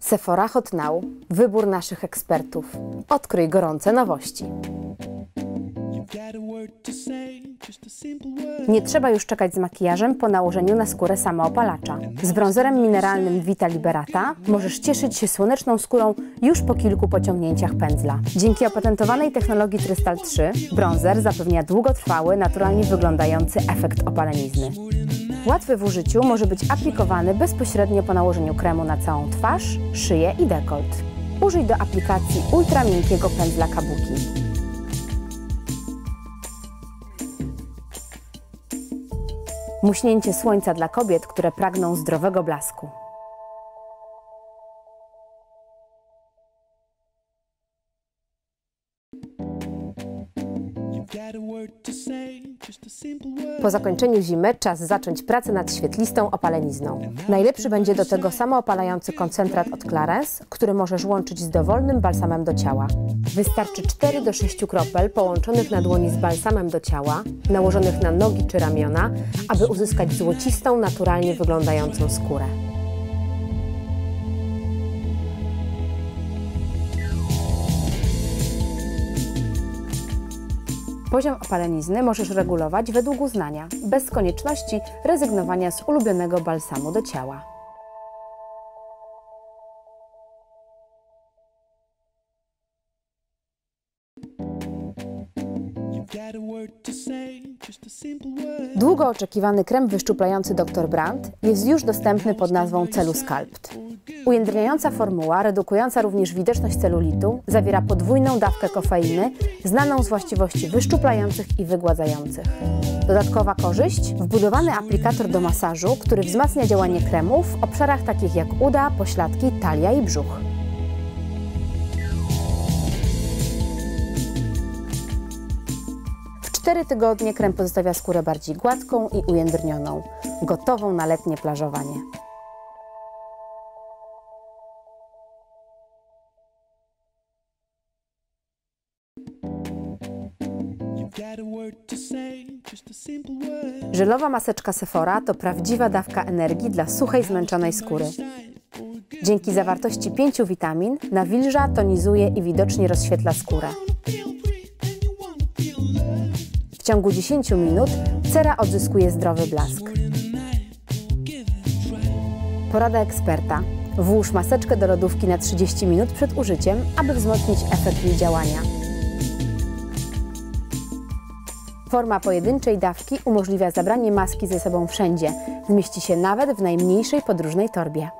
Sephora Hot Now. Wybór naszych ekspertów. Odkryj gorące nowości. Nie trzeba już czekać z makijażem po nałożeniu na skórę samoopalacza. Z bronzerem mineralnym Vita Liberata możesz cieszyć się słoneczną skórą już po kilku pociągnięciach pędzla. Dzięki opatentowanej technologii Crystal 3 bronzer zapewnia długotrwały, naturalnie wyglądający efekt opalenizny. Łatwy w użyciu może być aplikowany bezpośrednio po nałożeniu kremu na całą twarz, szyję i dekolt. Użyj do aplikacji ultra miękkiego pędzla Kabuki. Muśnięcie słońca dla kobiet, które pragną zdrowego blasku. Po zakończeniu zimy czas zacząć pracę nad świetlistą opalenizną. Najlepszy będzie do tego samoopalający koncentrat od Clarence, który możesz łączyć z dowolnym balsamem do ciała. Wystarczy 4 do 6 kropel połączonych na dłoni z balsamem do ciała, nałożonych na nogi czy ramiona, aby uzyskać złocistą, naturalnie wyglądającą skórę. Poziom opalenizny możesz regulować według uznania, bez konieczności rezygnowania z ulubionego balsamu do ciała. Długo oczekiwany krem wyszczuplający Dr. Brandt jest już dostępny pod nazwą Celu Sculpt. Ujędrniająca formuła, redukująca również widoczność celulitu, zawiera podwójną dawkę kofeiny, znaną z właściwości wyszczuplających i wygładzających. Dodatkowa korzyść? Wbudowany aplikator do masażu, który wzmacnia działanie kremu w obszarach takich jak uda, pośladki, talia i brzuch. W 4 tygodnie krem pozostawia skórę bardziej gładką i ujędrnioną, gotową na letnie plażowanie. Żelowa maseczka Sephora to prawdziwa dawka energii dla suchej, zmęczonej skóry. Dzięki zawartości pięciu witamin nawilża, tonizuje i widocznie rozświetla skórę. W ciągu 10 minut cera odzyskuje zdrowy blask. Porada eksperta. Włóż maseczkę do lodówki na 30 minut przed użyciem, aby wzmocnić efekt jej działania. Forma pojedynczej dawki umożliwia zabranie maski ze sobą wszędzie. Zmieści się nawet w najmniejszej podróżnej torbie.